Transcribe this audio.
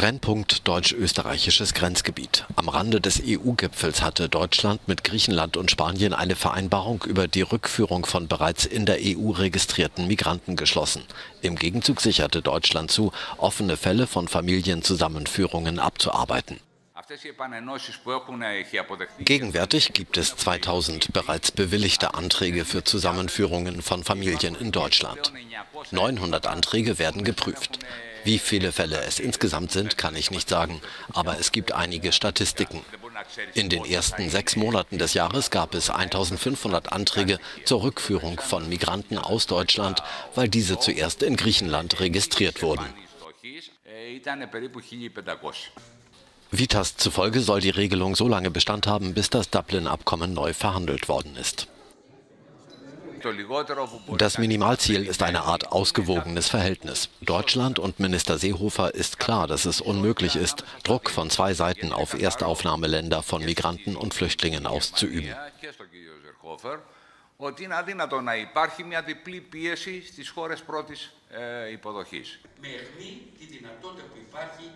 Brennpunkt deutsch-österreichisches Grenzgebiet. Am Rande des EU-Gipfels hatte Deutschland mit Griechenland und Spanien eine Vereinbarung über die Rückführung von bereits in der EU registrierten Migranten geschlossen. Im Gegenzug sicherte Deutschland zu, offene Fälle von Familienzusammenführungen abzuarbeiten. Gegenwärtig gibt es 2000 bereits bewilligte Anträge für Zusammenführungen von Familien in Deutschland. 900 Anträge werden geprüft. Wie viele Fälle es insgesamt sind, kann ich nicht sagen, aber es gibt einige Statistiken. In den ersten sechs Monaten des Jahres gab es 1500 Anträge zur Rückführung von Migranten aus Deutschland, weil diese zuerst in Griechenland registriert wurden. Vitas zufolge soll die Regelung so lange Bestand haben, bis das Dublin-Abkommen neu verhandelt worden ist. Das Minimalziel ist eine Art ausgewogenes Verhältnis. Deutschland und Minister Seehofer ist klar, dass es unmöglich ist, Druck von zwei Seiten auf Erstaufnahmeländer von Migranten und Flüchtlingen auszuüben. ότι είναι αδύνατο να υπάρχει μια διπλή πίεση στις χώρες πρώτης ε, υποδοχής. Με τη δυνατότητα που υπάρχει